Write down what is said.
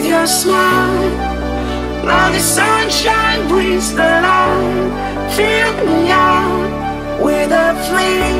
with your smile. Now the sunshine brings the light. Fill me up with a flame.